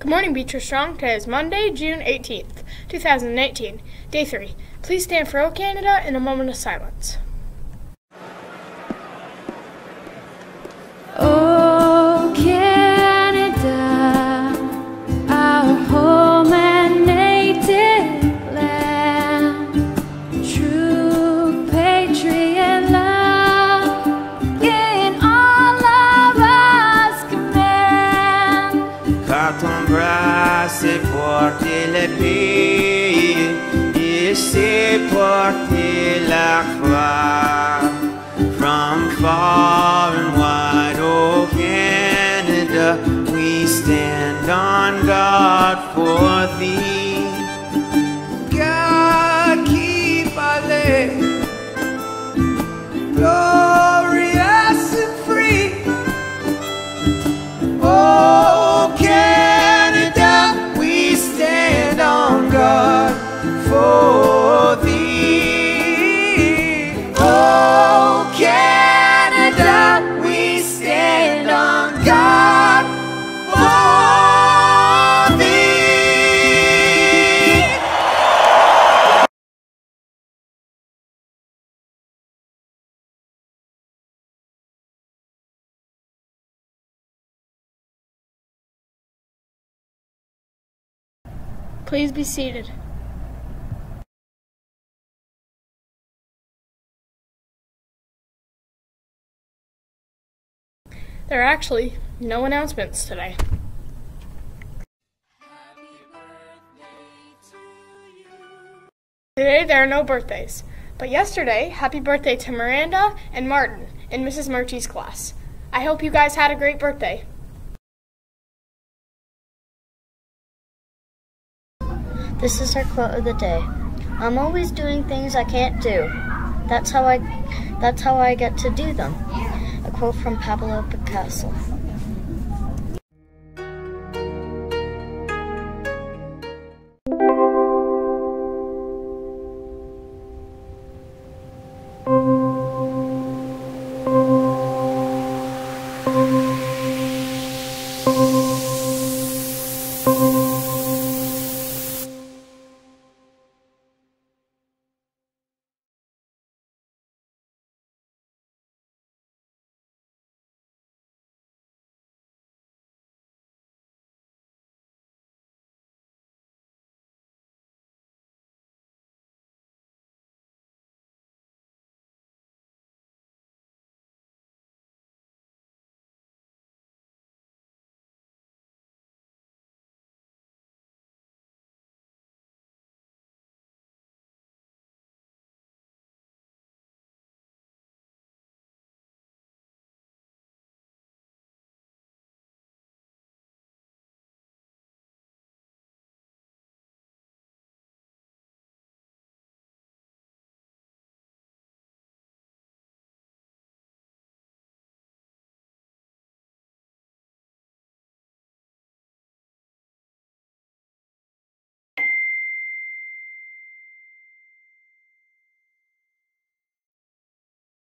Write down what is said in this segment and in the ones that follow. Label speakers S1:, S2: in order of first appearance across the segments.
S1: Good morning, Beatrice Strong. Today is Monday, June 18th, 2018, day 3. Please stand for O Canada in a moment of silence.
S2: S'est porté le pays, il s'est porté la croix. From far and wide, oh Canada, we stand on guard for thee.
S1: Please be seated. There are actually no announcements today. Today there are no birthdays, but yesterday, happy birthday to Miranda and Martin in Mrs. Murchie's class. I hope you guys had a great birthday.
S3: This is our quote of the day. I'm always doing things I can't do. That's how I that's how I get to do them. A quote from Pablo Picasso.
S1: Hi,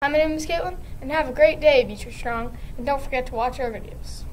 S1: my name is Caitlin, and have a great day, Beatrice Strong, and don't forget to watch our videos.